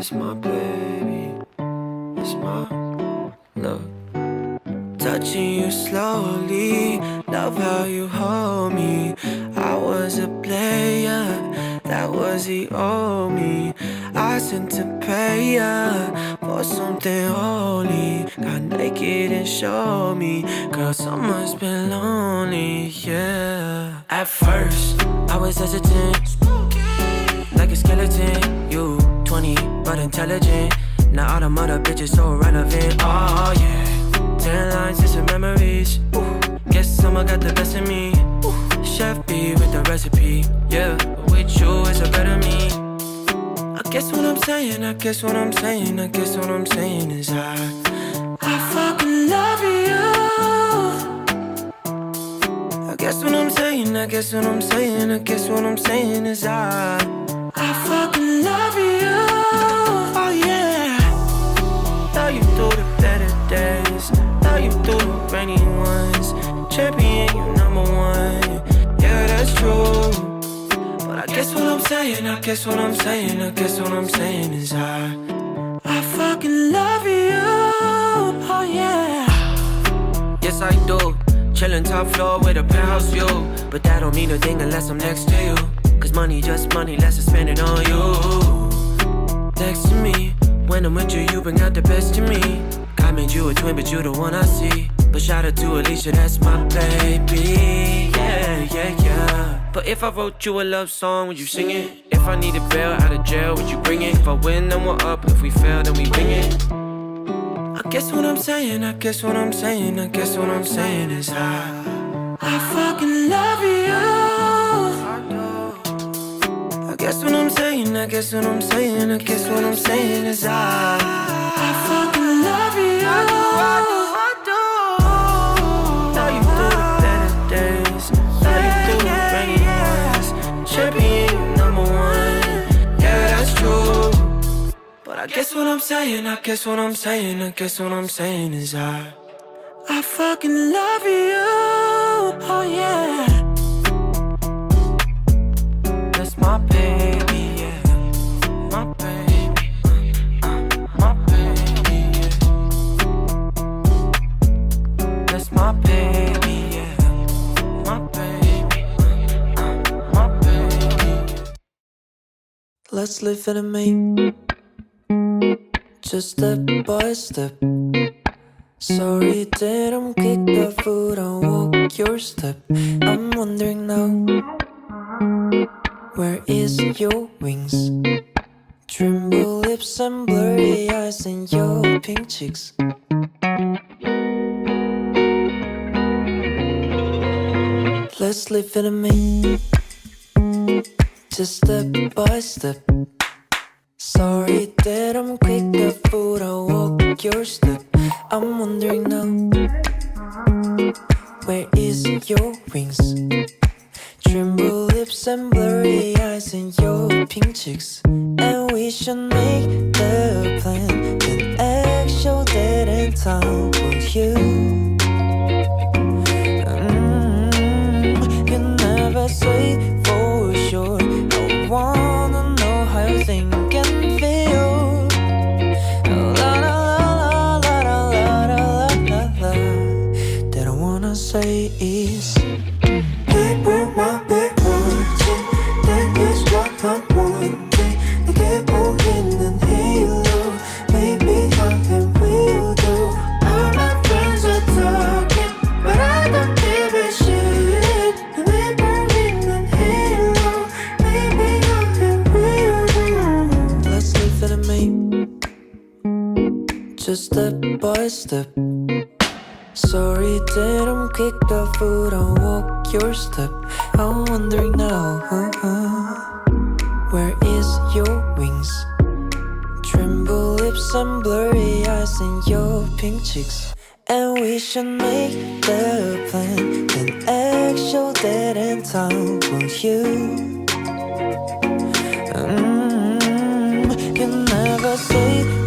It's my baby. It's my love. Touching you slowly, love how you hold me. I was a player, that was the old me. I sent to pay for something holy. Got naked and showed me, girl, summer's been lonely, yeah. At first, I was hesitant, like a skeleton. You 20, but intelligent. Now all the mother bitches so relevant, oh yeah. Ten lines and some memories. Ooh, guess someone got the best of me. Ooh, Chef B with the recipe, yeah. With you, is a better me. I guess what I'm saying, I guess what I'm saying, I guess what I'm saying is I, I fucking love you. I guess what I'm saying, I guess what I'm saying, I guess what I'm saying is I, I fucking love you. Love you through the better days, love you through the rainy ones. Champion, you number one. Yeah, that's true. But I guess what I'm saying, I guess what I'm saying, I guess what I'm saying is I, I fucking love you. Oh yeah. Yes, I do. Chillin' top floor with a penthouse view. But that don't mean a thing unless I'm next to you. Cause money just money, let's just spend it on you. Next to me, when I'm with you, you bring out the best in me. God made you a twin, but you the one I see. But shout out to Alicia, that's my baby. Yeah, yeah, yeah. But if I wrote you a love song, would you sing it? If I need a bail out of jail, would you bring it? If I win, then we're up. If we fail, then we ring it. I guess what I'm saying, I guess what I'm saying, I guess what I'm saying is I, I fucking love you. I guess what I'm saying, I guess what I'm saying is I, I fucking love you. I you the better days, you the. Champion, number one, yeah that's true. But I guess what I'm saying, I guess what I'm saying, I guess what I'm saying is I I fucking love you, oh yeah That's my baby, Let's live in a me just step by step. Sorry that I'm kicked off foot and walk your step. I'm wondering now, where is your wings? Tremble lips and blurry eyes and your pink cheeks. Let's live in a me, just step by step. Sorry that I'm quick to foot, I walk your step. I'm wondering now, where is your wings? Tremble lips and blurry eyes and your pink cheeks. And we should make the plan, then act show that in time with you. Mm, you never say step. Sorry that I'm kicked off foot, I walk your step. I'm wondering now, where is your wings? Tremble lips and blurry eyes and your pink cheeks. And we should make the plan, then actual that in time with you. Mm, you never say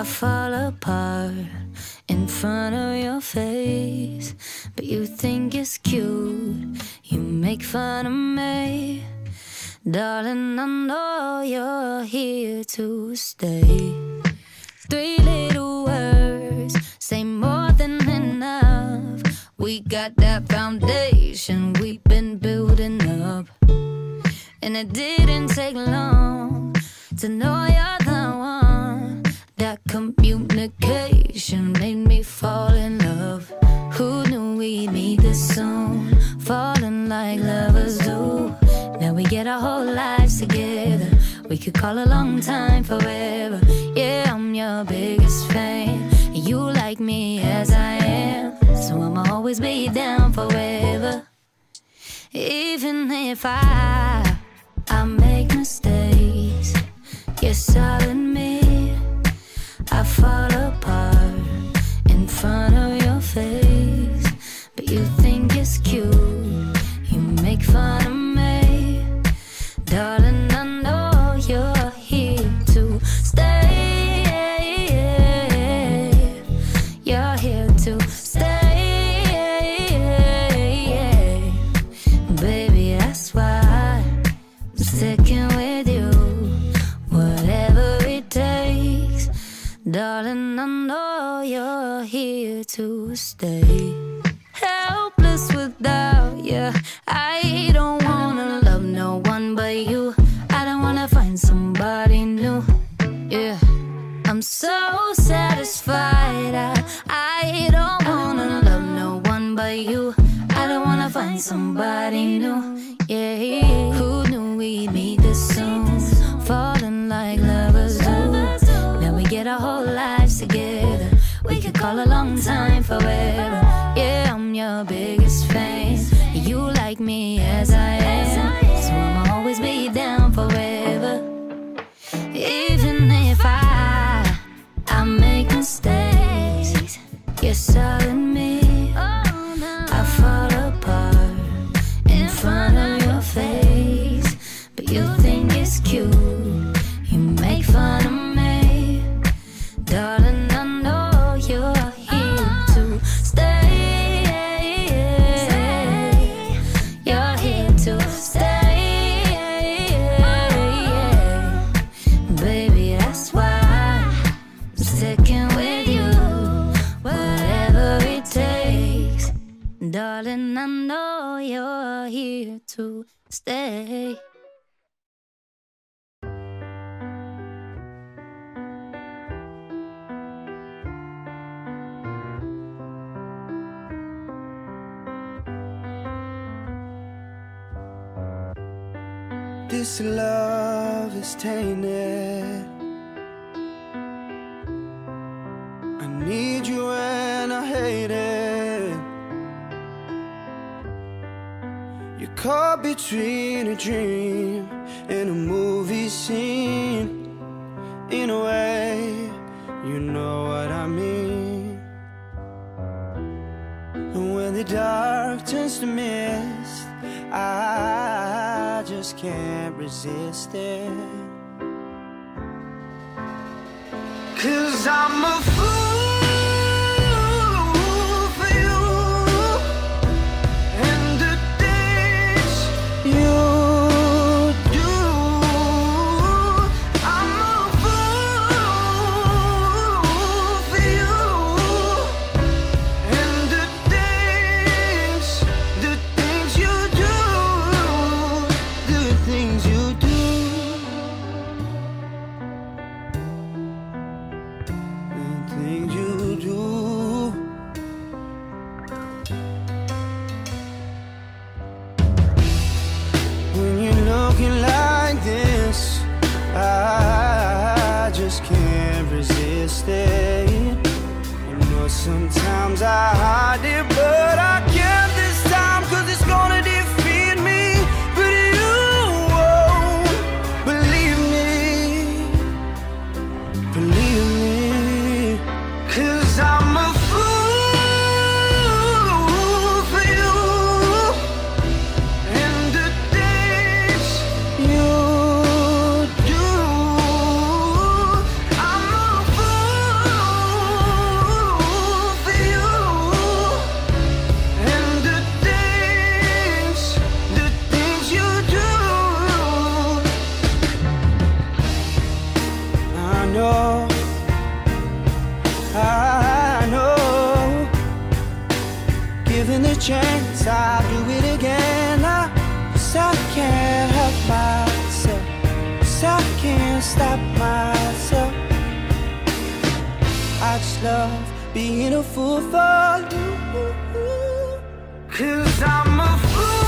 I fall apart in front of your face. But you think it's cute, you make fun of me. Darling, I know you're here to stay. Three little words say more than enough. We got that foundation we've been building up. And it didn't take long to know We'd meet this soon? Falling like lovers do. Now we get our whole lives together. We could call a long time forever. Yeah, I'm your biggest fan. You like me as I am. So I'ma always be down forever. Even if I I make mistakes, yes I'll admit Call a long time for Yeah, to stay. Baby, that's why I'm sticking with you. Whatever it takes, darling, I know you're here to stay. This love is tainted. I need you and I hate it. You're caught between a dream and a movie scene. In a way, you know can't resist it. Cause I'm a fool chance, I'll do it again. I, cause I can't help myself, cause I can't stop myself. I just love being a fool for you. Cause I'm a fool.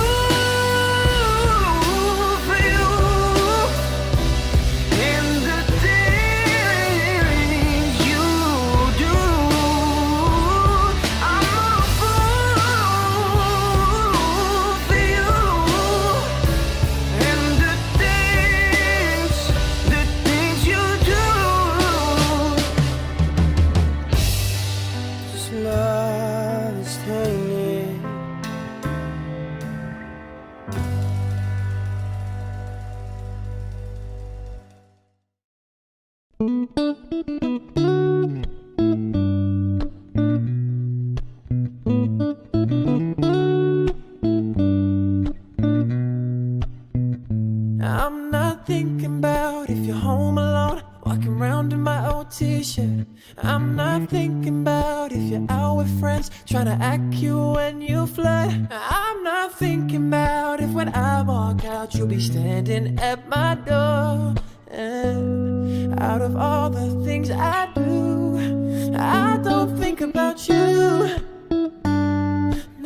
you when you fly. I'm not thinking about if when I walk out, you'll be standing at my door. And out of all the things I do, I don't think about you.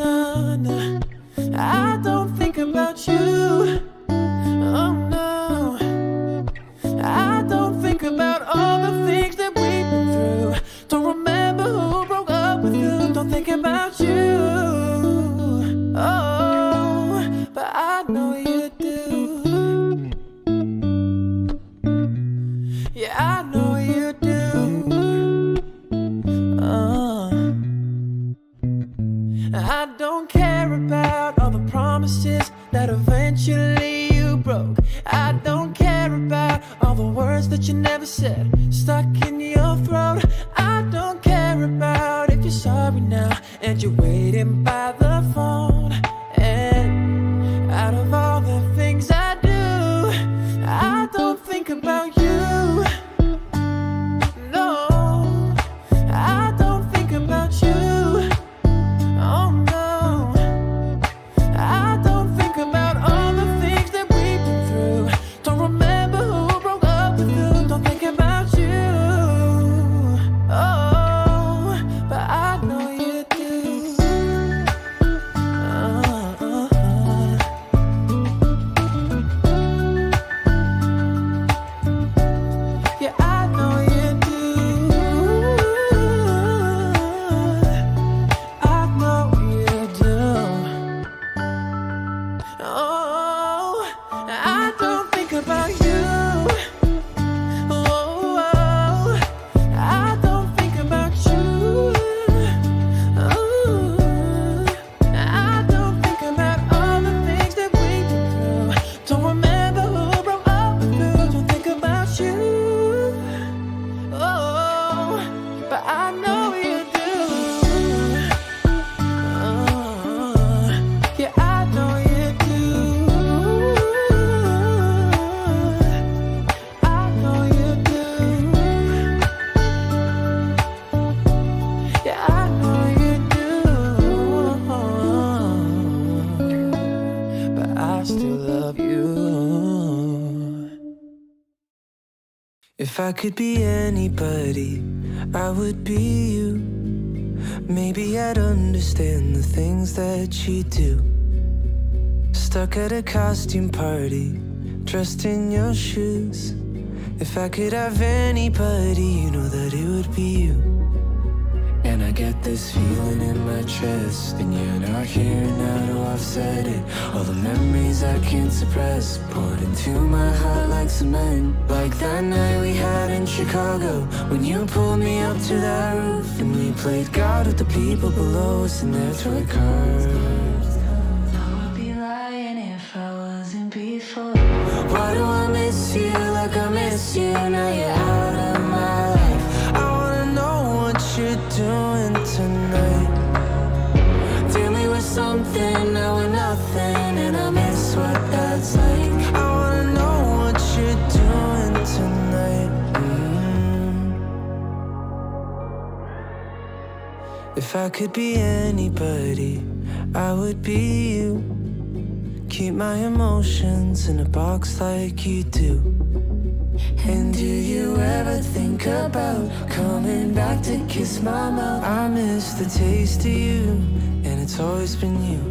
No, no, I don't think about you. about you. Oh. If I could be anybody, I would be you. Maybe I'd understand the things that you do. Stuck at a costume party, dressed in your shoes. If I could have anybody, you know that it would be you. And I get this feeling in my chest And you're not here now, no, I've said it All the memories I can't suppress Poured into my heart like cement Like that night we had in Chicago When you pulled me up to that roof And we played God with the people below us in their toy cars I would be lying if I wasn't before. Why do I miss you like I miss you? Now you're I could be anybody, I would be you. Keep my emotions in a box like you do. And do you ever think about coming back to kiss my mouth? I miss the taste of you, and it's always been you.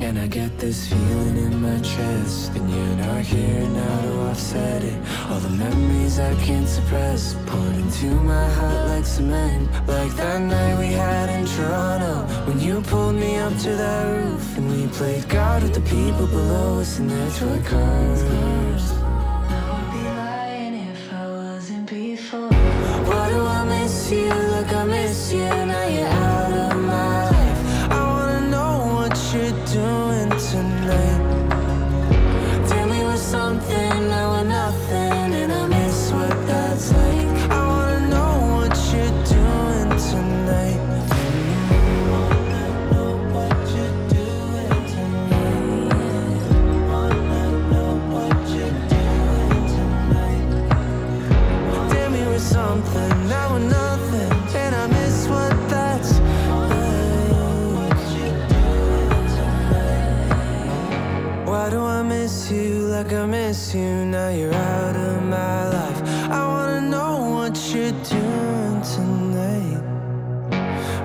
And I get this feeling in my chest, and you're not here now, I've said it. All the memories I can't suppress, poured into my heart like cement. Like that night we had in Toronto, when you pulled me up to that roof, and we played God with the people below us in their toy cars. I miss you? Now you're out of my life. I wanna know what you're doing tonight.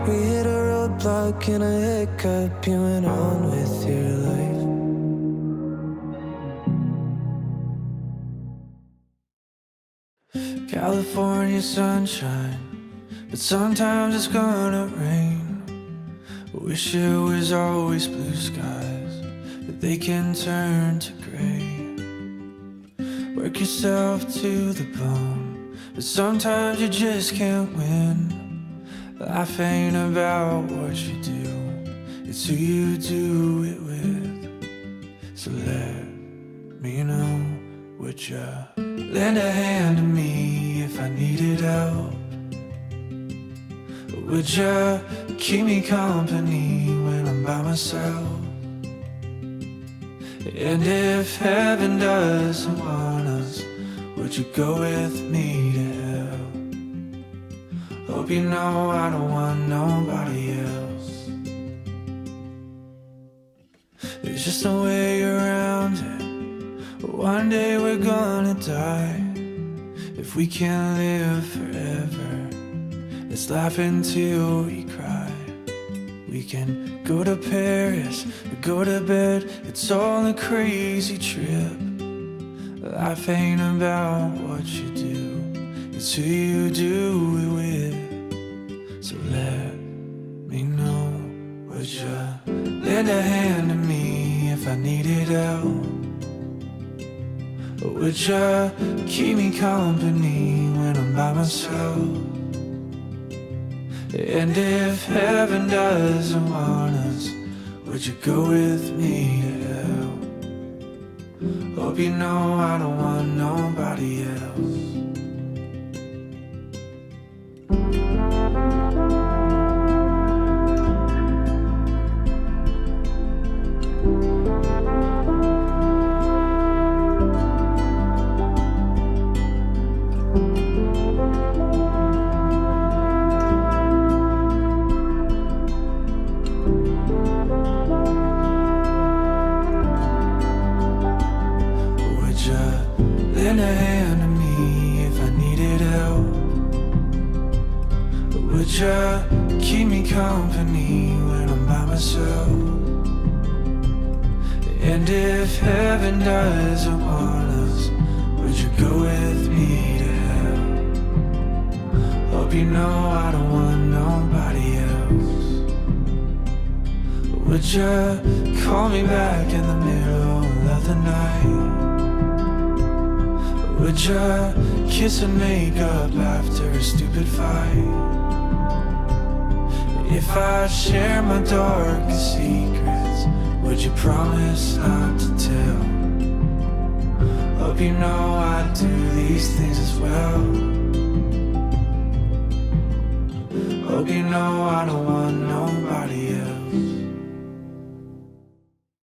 We hit a roadblock and a hiccup, you went on with your life. California sunshine, but sometimes it's gonna rain. Wish it was always blue skies, but they can turn to gray. Work yourself to the bone, but sometimes you just can't win. Life ain't about what you do, it's who you do it with. So let me know, would you lend a hand to me if I needed help? Would you keep me company when I'm by myself? And if heaven doesn't want us, would you go with me to hell? Hope you know I don't want nobody else. There's just no way around it. One day we're gonna die. If we can't live forever, let's laugh until we cry. We can go to Paris go to bed. It's all a crazy trip. Life ain't about what you do, it's who you do it with. So let me know, would you lend a hand to me if I needed help? Would you keep me company when I'm by myself? And if heaven doesn't want us, would you go with me to hell? Hope you know I don't want nobody else. Hope you know I don't want nobody else. Would you call me back in the middle of the night? Would you kiss and make up after a stupid fight? If I share my darkest secrets, would you promise not to tell? Hope you know I do these things as well. Hope you know I don't want nobody